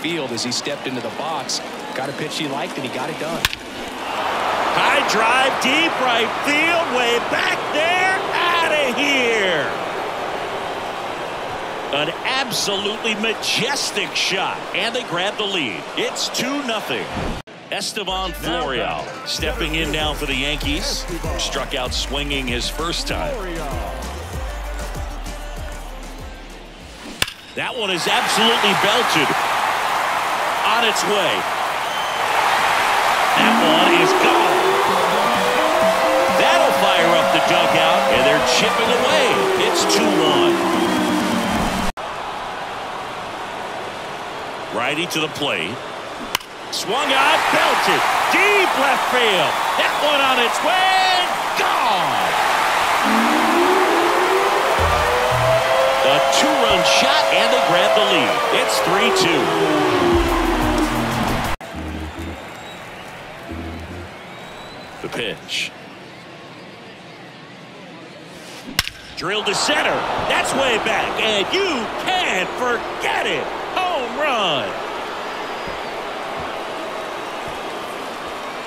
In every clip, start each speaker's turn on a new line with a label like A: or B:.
A: field as he stepped into the box. Got a pitch he liked, and he got it done.
B: High drive, deep right field, way back there, out of here. An absolutely majestic shot, and they grab the lead. It's 2 nothing. Estevan Florial stepping in now for the Yankees. Struck out swinging his first time. That one is absolutely belted. On its way. That one is gone. That'll fire up the dugout, and they're chipping away. It's 2-1. Righty to the plate. Swung out, belted. Deep left field. That one on its way. Gone. A two-run shot, and they grab the lead. It's 3-2. The pitch. Drilled to center. That's way back, and you can't forget it. Home run.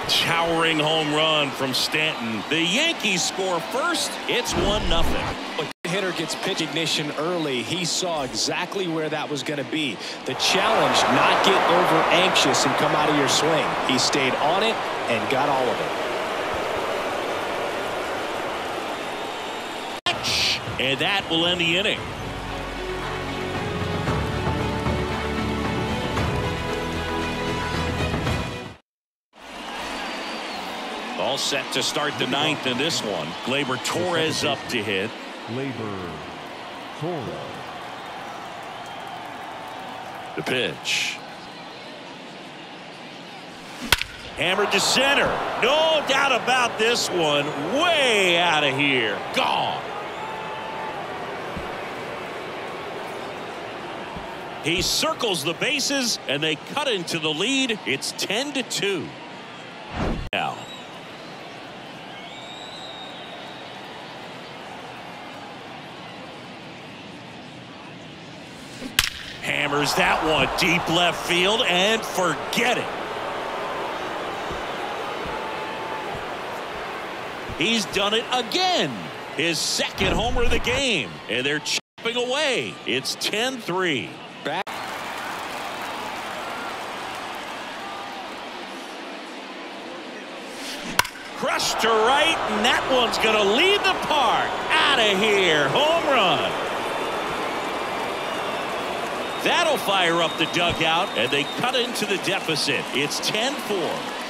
B: Towering home run from Stanton. The Yankees score first. It's 1 nothing.
A: Hitter gets pitch ignition early, he saw exactly where that was going to be. The challenge, not get over anxious and come out of your swing. He stayed on it and got all of
B: it. And that will end the inning. All set to start the ninth in this one. Gleyber Torres up to hit.
C: Gleyber Torres.
B: The pitch. Hammered to center. No doubt about this one. Way out of here. Gone. He circles the bases and they cut into the lead. It's 10 to 2. Now. Hammers that one deep left field and forget it. He's done it again. His second homer of the game. And they're chipping away. It's 10-3.
A: Back.
B: Crushed to right, and that one's going to leave the park. Out of here. Home run. That'll fire up the dugout, and they cut into the deficit. It's 10-4.